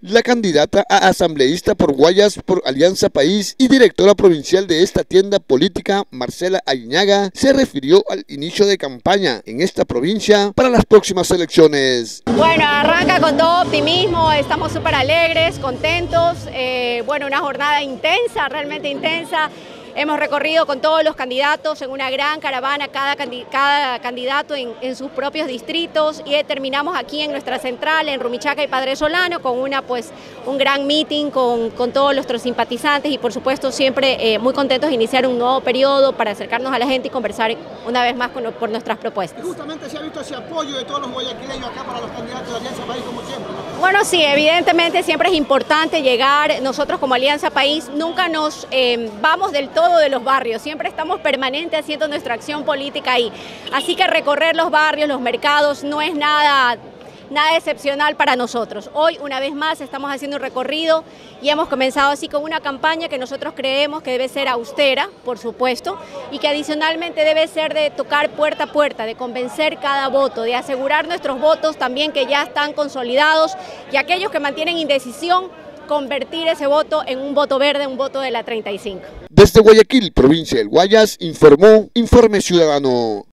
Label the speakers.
Speaker 1: La candidata a asambleísta por Guayas por Alianza País y directora provincial de esta tienda política, Marcela Aguiñaga, se refirió al inicio de campaña en esta provincia para las próximas elecciones.
Speaker 2: Bueno, arranca con todo optimismo, estamos súper alegres, contentos, eh, bueno, una jornada intensa, realmente intensa. Hemos recorrido con todos los candidatos en una gran caravana, cada, candidato en, sus propios distritos y terminamos aquí en nuestra central, en Rumichaca y Padre Solano, con una, pues, un gran meeting con, con todos nuestros simpatizantes y por supuesto siempre eh, muy contentos de iniciar un nuevo periodo para acercarnos a la gente y conversar una vez más por nuestras propuestas.
Speaker 3: justamente se ha visto ese apoyo de todos los guayaquileños acá para los candidatos de Alianza País como siempre.
Speaker 2: Bueno, sí, evidentemente siempre es importante llegar, nosotros como Alianza País nunca nos eh, vamos del todo de los barrios, siempre estamos permanente haciendo nuestra acción política ahí. Así que recorrer los barrios, los mercados, no es nada nada excepcional para nosotros. Hoy, una vez más, estamos haciendo un recorrido y hemos comenzado así con una campaña que nosotros creemos que debe ser austera, por supuesto, y que adicionalmente debe ser de tocar puerta a puerta, de convencer cada voto, de asegurar nuestros votos también que ya están consolidados y aquellos que mantienen indecisión, convertir ese voto en un voto verde, un voto de la 35.
Speaker 1: Desde Guayaquil, provincia del Guayas, informó Informe Ciudadano.